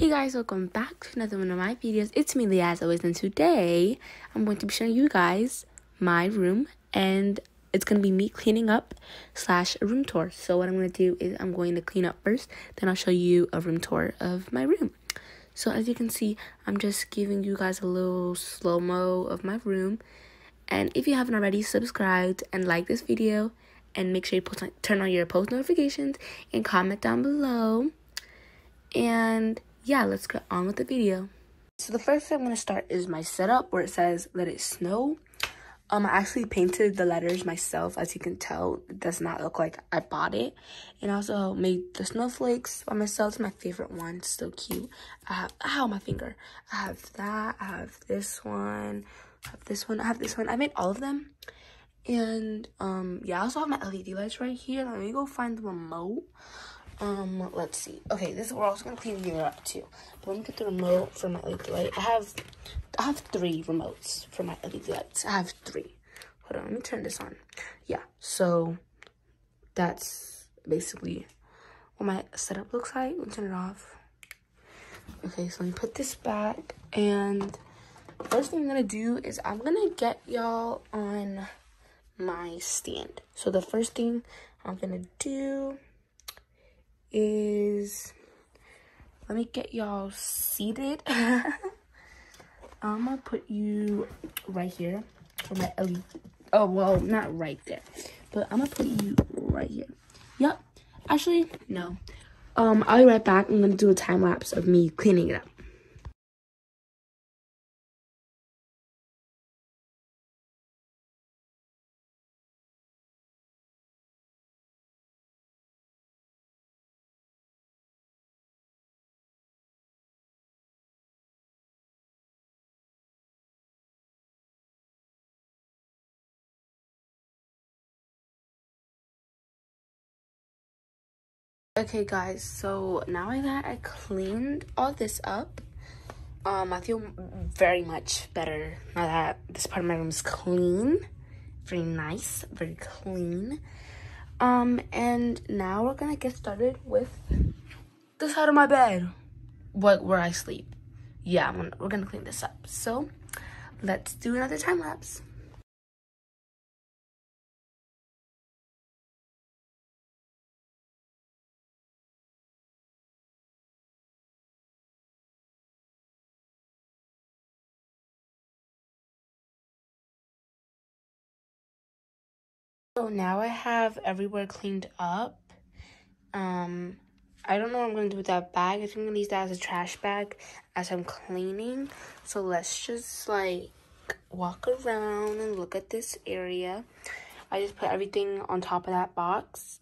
Hey guys, welcome back to another one of my videos. It's me, Leah, as always, and today I'm going to be showing you guys my room, and it's going to be me cleaning up slash room tour. So what I'm going to do is I'm going to clean up first, then I'll show you a room tour of my room. So as you can see, I'm just giving you guys a little slow-mo of my room. And if you haven't already, subscribed and like this video, and make sure you post, turn on your post notifications and comment down below. And yeah, let's get on with the video. So the first thing I'm going to start is my setup where it says let it snow. Um, I actually painted the letters myself. As you can tell, it does not look like I bought it. And also made the snowflakes by myself. It's my favorite one. It's so cute. I have, ow, my finger. I have that. I have this one. I have this one. I have this one. I made all of them. And, um, yeah, I also have my LED lights right here. Let me go find the remote. Um, let's see. Okay, this we're also gonna clean here up too. But let me get the remote for my LED light. I have I have three remotes for my LED lights. I have three. Hold on, let me turn this on. Yeah, so that's basically what my setup looks like. Let me turn it off. Okay, so let me put this back and first thing I'm gonna do is I'm gonna get y'all on my stand. So the first thing I'm gonna do is let me get y'all seated. I'm gonna put you right here for my LED. Oh, well, not right there, but I'm gonna put you right here. Yep. Actually, no. Um, I'll be right back. I'm gonna do a time lapse of me cleaning it up. Okay guys, so now that I cleaned all this up, um, I feel very much better now that this part of my room is clean. Very nice, very clean. Um, and now we're gonna get started with the side of my bed, what where I sleep. Yeah, gonna, we're gonna clean this up. So, let's do another time lapse. So now I have everywhere cleaned up. Um, I don't know what I'm going to do with that bag. I think I'm going to use that as a trash bag as I'm cleaning. So let's just like walk around and look at this area. I just put everything on top of that box.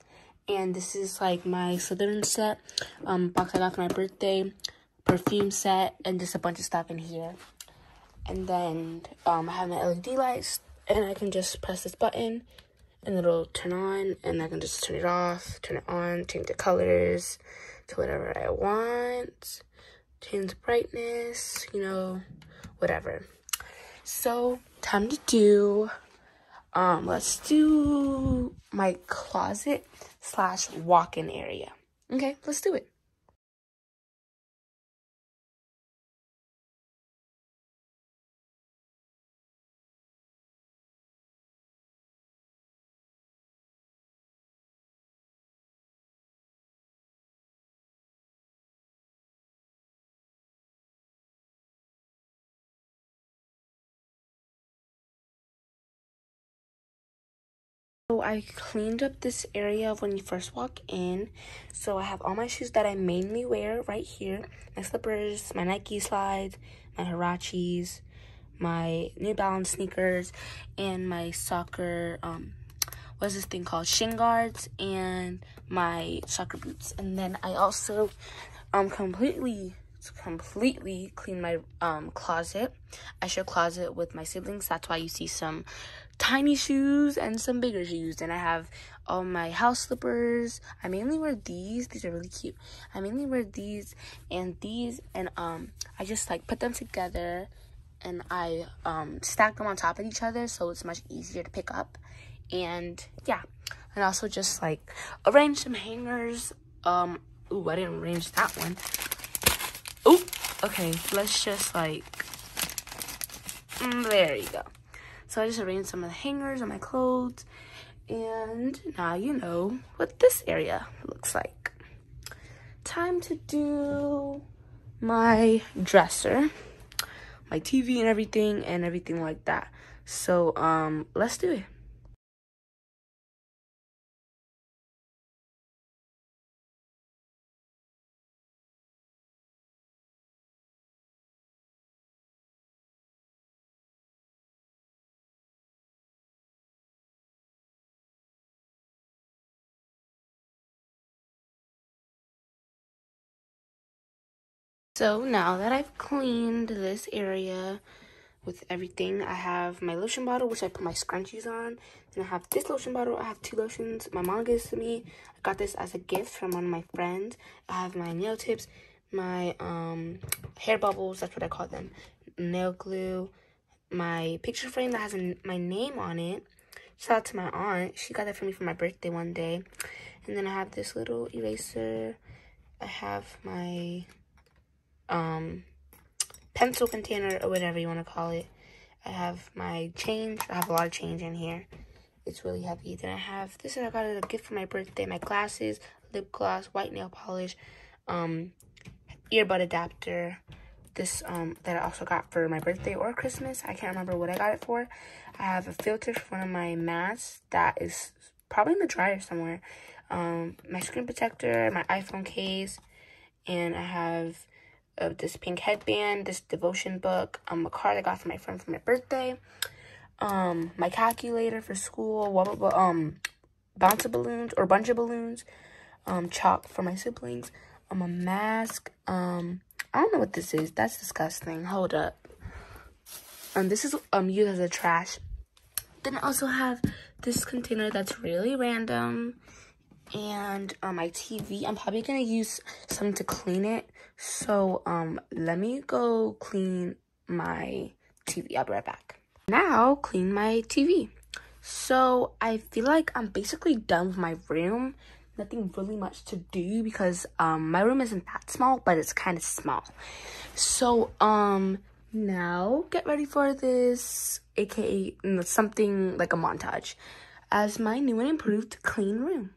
And this is like my Slytherin set, um, box I got for my birthday, perfume set, and just a bunch of stuff in here. And then um, I have my LED lights, and I can just press this button and it'll turn on and I can just turn it off, turn it on, change the colors to whatever I want, change the brightness, you know, whatever. So, time to do, um, let's do my closet slash walk-in area. Okay, let's do it. So I cleaned up this area when you first walk in. So I have all my shoes that I mainly wear right here. My slippers, my Nike slides, my Huaraches, my New Balance sneakers, and my soccer, um, what's this thing called? Shin guards and my soccer boots. And then I also um completely completely clean my um closet. I share closet with my siblings. That's why you see some tiny shoes and some bigger shoes. And I have all my house slippers. I mainly wear these. These are really cute. I mainly wear these and these. And um, I just like put them together and I um, stack them on top of each other so it's much easier to pick up. And yeah, and also just like arrange some hangers. Um, ooh, I didn't arrange that one. Okay, let's just like, mm, there you go. So I just arranged some of the hangers on my clothes. And now you know what this area looks like. Time to do my dresser, my TV and everything, and everything like that. So, um, let's do it. So now that I've cleaned this area with everything, I have my lotion bottle, which I put my scrunchies on. Then I have this lotion bottle. I have two lotions. My mom gives to me. I got this as a gift from one of my friends. I have my nail tips, my um, hair bubbles, that's what I call them, nail glue, my picture frame that has a, my name on it. Shout out to my aunt. She got that for me for my birthday one day. And then I have this little eraser. I have my um, pencil container or whatever you want to call it. I have my change. I have a lot of change in here. It's really heavy. Then I have this I got as a gift for my birthday. My glasses, lip gloss, white nail polish, um, earbud adapter. This um that I also got for my birthday or Christmas. I can't remember what I got it for. I have a filter for one of my masks that is probably in the dryer somewhere. Um, my screen protector, my iPhone case, and I have of this pink headband, this devotion book, um, a card I got from my friend for my birthday, um, my calculator for school, um, bounce of balloons or bunch of balloons, um, chalk for my siblings, um, a mask, um, I don't know what this is. That's disgusting. Hold up. Um, this is um used as a trash. Then I also have this container that's really random and um, my TV. I'm probably gonna use something to clean it. So um, let me go clean my TV. I'll be right back. Now clean my TV. So I feel like I'm basically done with my room. Nothing really much to do because um my room isn't that small, but it's kind of small. So um now get ready for this, aka something like a montage, as my new and improved clean room.